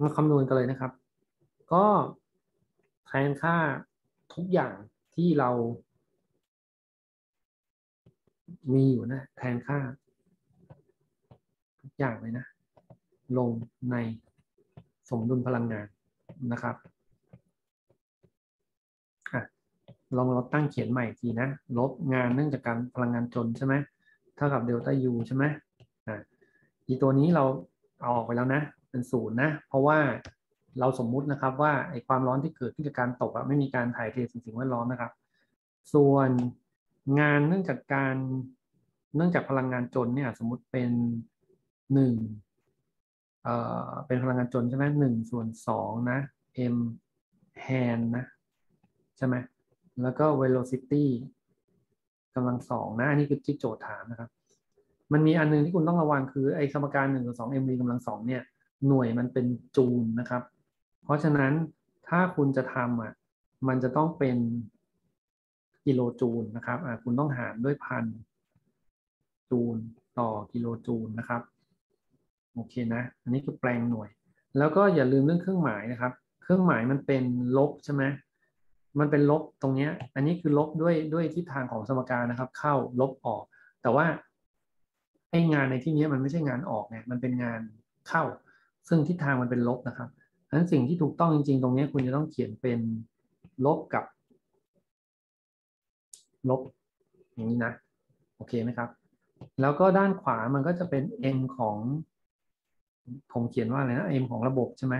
มาคำนวณกันเลยนะครับ ก็แทนค่าทุกอย่างที่เรา มีอยู่นะ แทนค่า ทุกอย่างเลยนะ ลงในสมดุลพลังงานนะครับอะลองเราตั้งเขียนใหม่ทีนะ ลบงานเนื่องจากการพลังงานจนใช่ไหมเท่ากับเดลต้ายูใช่ไหมอะอีตัวนี้เราเอาออกไปแล้วนะ เป็นศูนย์นะ เพราะว่าเราสมมุตินะครับว่าไอความร้อนที่เกิดขึ้นจากการตกอะไม่มีการถ่ายเทสิ่งสิ่งแวดล้อมนะครับ ส่วนงานเนื่องจากการเนื่องจากพลังงานจนเนี่ยสมมุติเป็นหนึ่งเอ่อเป็นพลังงานจนใช่ไหมหนึ่งส่วนสองนะ m hand นะใช่ไหมแล้วก็ velocity กำลังสองนะอันนี้คือที่โจทย์ถามนะครับ มันมีอันนึงที่คุณต้องระวังคือไอ้สมการหนึ่งกับสอง mv กำลังสองเนี่ย หน่วยมันเป็นจูลนะครับ เพราะฉะนั้นถ้าคุณจะทำอะมันจะต้องเป็นกิโลจูลนะครับอ่าคุณต้องหารด้วยพันจูลต่อกิโลจูลนะครับโอเคนะ อันนี้คือแปลงหน่วย แล้วก็อย่าลืมเรื่องเครื่องหมายนะครับ เครื่องหมายมันเป็นลบใช่ไหมมันเป็นลบตรงนี้อันนี้คือลบด้วยด้วยทิศทางของสมการนะครับ เข้าลบออก แต่ว่าไอ้งานในที่นี้มันไม่ใช่งานออกไงมันเป็นงานเข้า ซึ่งทิศทางมันเป็นลบนะครับฉะนั้นสิ่งที่ถูกต้องจริง ๆ ตรงนี้คุณจะต้องเขียนเป็นลบกับ ลบอย่างนี้นะ โอเคไหมครับ แล้วก็ด้านขวามันก็จะเป็น m ของ ผมเขียนว่าอะไรนะ m ของระบบใช่ไหม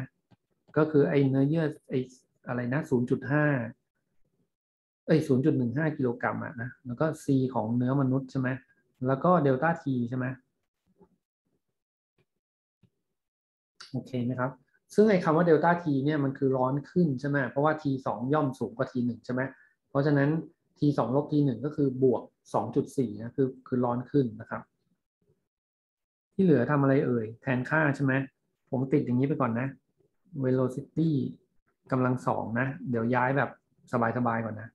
ก็คือไอเนื้อเยื่อไออะไรนะ 0.5 เอ้ย 0.15 กิโลกรัมอะนะ แล้วก็ c ของเนื้อมนุษย์ใช่ไหม แล้วก็เดลต้า t ใช่ไหม โอเคไหมครับ ซึ่งไอ้คำว่าเดลต้า t เนี่ยมันคือร้อนขึ้นใช่ไหมเพราะว่า t 2ย่อมสูงกว่า t 1ใช่ไหมเพราะฉะนั้น t 2ลบ t 1ก็คือบวก 2.4นะคือคือร้อนขึ้นนะครับ ที่เหลือทำอะไรเอ่ย แทนค่าใช่ไหมผมติดอย่างนี้ไปก่อนนะ velocity กำลังสองนะ เดี๋ยวย้ายแบบสบายๆก่อนนะ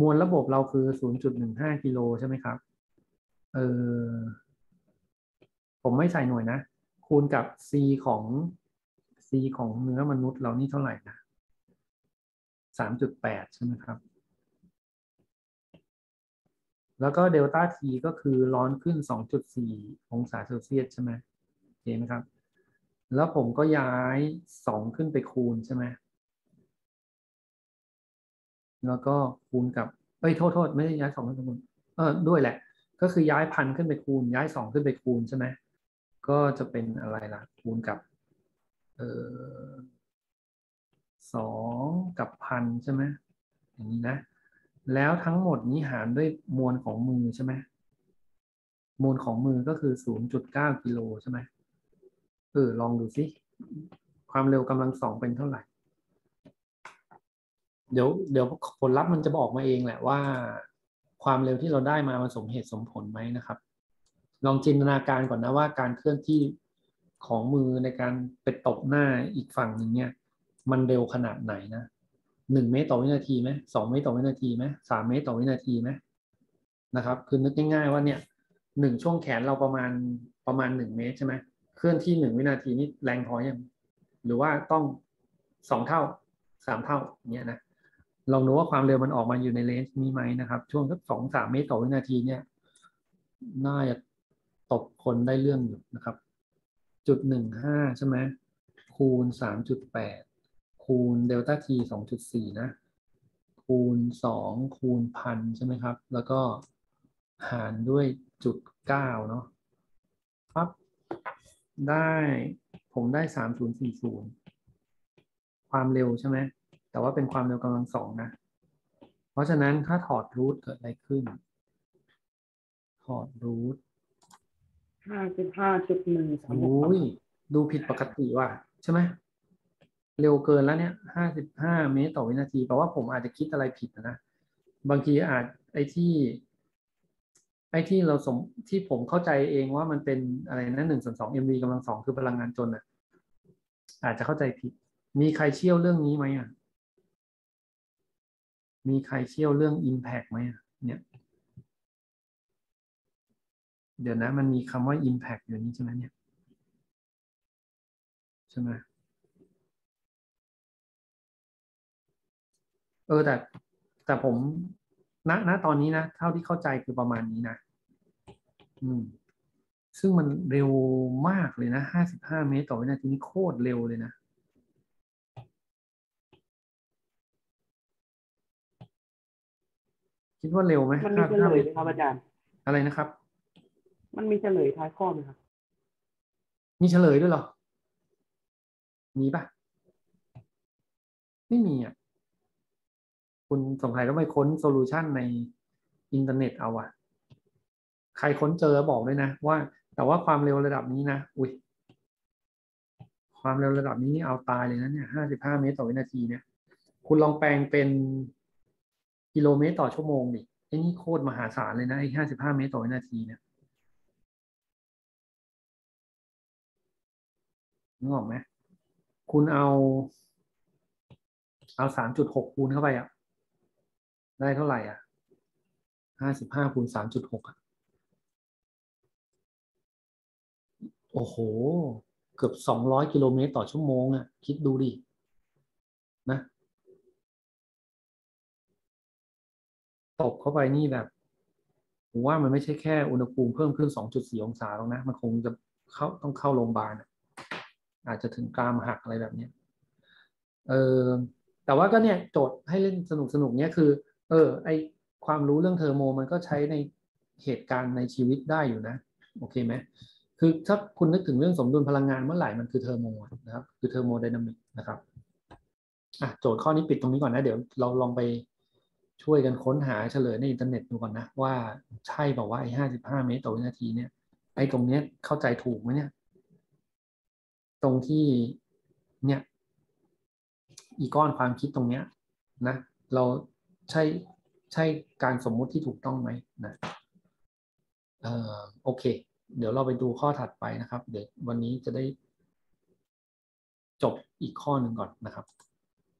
มวลระบบเราคือ 0.15 กิโลใช่ไหมครับ เออผมไม่ใส่หน่วยนะ คูณกับ c ของ c ของเนื้อมนุษย์เรานี่เท่าไหร่นะ3.8ใช่ไหมครับ แล้วก็เดลต้า t ก็คือร้อนขึ้น2.4องศาเซลเซียสใช่ไหมเห็นไหมครับ แล้วผมก็ย้าย2ขึ้นไปคูณใช่ไหมแล้วก็คูณกับ เอ้ย โทษโทษไม่ได้ย้ายสองขึ้นไปคูณ เออ ด้วยแหละ ก็คือย้ายพันขึ้นไปคูณ ย้ายสองขึ้นไปคูณใช่ไหม ก็จะเป็นอะไรล่ะคูณกับเออสองกับพันใช่ไหมอย่างนี้นะ แล้วทั้งหมดนี้หารด้วยมวลของมือใช่ไหมมวลของมือก็คือ0.9กิโลใช่ไหมเออลองดูสิความเร็วกำลังสองเป็นเท่าไหร่ เดี๋ยวเดี๋ยวผลลัพธ์มันจะบอกมาเองแหละว่า ความเร็วที่เราได้มามันสมเหตุสมผลไหมนะครับ ลองจินตนาการก่อนนะว่าการเคลื่อนที่ของมือในการไปตบหน้าอีกฝั่งหนึ่งเนี่ย มันเร็วขนาดไหนนะหนึ่งเมตรต่อวินาทีไหมสองเมตรต่อวินาทีไหมสามเมตรต่อวินาทีไหมนะครับ คือนึกง่ายๆว่าเนี่ยหนึ่งช่วงแขนเราประมาณประมาณหนึ่งเมตรใช่ไหมเคลื่อนที่หนึ่งวินาทีนี่แรงพอยังหรือว่าต้องสองเท่าสามเท่าเนี่ยนะลองดูว่าความเร็วมันออกมาอยู่ในเลนส์นี้ไหมนะครับ ช่วงสักสองสามเมตรต่อวินาทีเนี่ยน่าจะ ตบคนได้เรื่องอยู่นะครับ จุดหนึ่งห้าใช่ไหมคูณสามจุดแปดคูณเดลต้าทีสองจุดสี่นะ คูณสองคูณพันใช่ไหมครับ แล้วก็หารด้วยจุดเก้าเนาะปั๊บได้ผมได้สามศูนย์สี่ศูนย์ความเร็วใช่ไหม แต่ว่าเป็นความเร็วกำลังสองนะ เพราะฉะนั้นถ้าถอดรูทเกิดอะไรขึ้น ถอดรูท ห้าสิบห้าจุดหนึ่งสามหกดูผิดปกติว่ะ ใช่ไหมเร็วเกินแล้วเนี่ยห้าสิบห้าเมตรต่อวินาทีแปลว่าผมอาจจะคิดอะไรผิดนะ บางทีอาจไอ้ที่ ไอ้ที่เราสมที่ผมเข้าใจเองว่ามันเป็นอะไรนะหนึ่งส่วนสอง MV กำลังสองคือพลังงานจนอะ อาจจะเข้าใจผิด มีใครเชี่ยวเรื่องนี้ไหมอะ มีใครเชี่ยวเรื่อง Impact ไหมอะ เนี่ย เดี๋ยวนะ มันมีคำว่า impact อยู่นี้ใช่ไหมเนี่ยใช่ไหมเออแต่แต่ผมณณตอนนี้นะ เท่าที่เข้าใจคือประมาณนี้นะ อืม ซึ่งมันเร็วมากเลยนะห้าสิบห้าเมตรต่อวินาทีนี่โคตรเร็วเลยนะคิดว่าเร็วไหมมันมีเฉลยไหมครับอาจารย์ อะไรนะครับ มันมีเฉลยท้ายข้อไหมครับ มีเฉลยด้วยหรอ มีปะไม่มีอะ คุณสงสัยต้องไปค้น solution ในอินเทอร์เน็ตเอาอะใครค้นเจอบอกด้วยนะ ว่า แต่ว่าความเร็วระดับนี้นะ อุ้ย ความเร็วระดับนี้นี่เอาตายเลยนะเนี่ยห้าสิบห้าเมตรต่อวินาทีเนี่ย คุณลองแปลงเป็นกิโลเมตรต่อชั่วโมงดิไอ้นี่โคตรมหาศาลเลยนะไอ้ห้าสิบห้าเมตรต่อวินาทีเนี่ย นึกออกไหมคุณเอา เอาสามจุดหกคูณเข้าไปอะ ได้เท่าไหร่อะห้าสิบห้าคูณสามจุดหกอะโอ้โห เกือบสองร้อยกิโลเมตรต่อชั่วโมงอะ คิดดูดิ นะ ตกเข้าไปนี่แบบผมว่ามันไม่ใช่แค่อุณหภูมิเพิ่มขึ้น 2.4 องศาหรอกนะ มันคงจะเข้าต้องเข้าโรงพยาบาลอะ อาจจะถึงกรามหักอะไรแบบเนี้ยเออแต่ว่าก็เนี่ยโจทย์ให้เล่นสนุกสนุกเนี้ยคือ เออ ไอความรู้เรื่อง thermo มันก็ใช้ในเหตุการณ์ในชีวิตได้อยู่นะ โอเคไหมคือถ้าคุณนึกถึงเรื่องสมดุลพลังงานเมื่อไหร่มันคือ thermo นะครับ คือ thermodynamic นะครับอะโจทย์ข้อนี้ปิดตรงนี้ก่อนนะ เดี๋ยวเราลองไปช่วยกันค้นหาเฉลยในอินเทอร์เน็ตดูก่อนนะ ว่าใช่บอกว่าไอ้ห้าสิบห้าเมตรต่อวินาทีเนี่ยไอ้ตรงเนี้ยเข้าใจถูกไหมเนี่ย ตรงที่เนี่ยอีก้อนความคิดตรงเนี้ยนะเราใช่ใช่การสมมุติที่ถูกต้องไหมนะเอ่อโอเค เดี๋ยวเราไปดูข้อถัดไปนะครับ เดี๋ยววันนี้จะได้จบอีกข้อหนึ่งก่อนนะครับ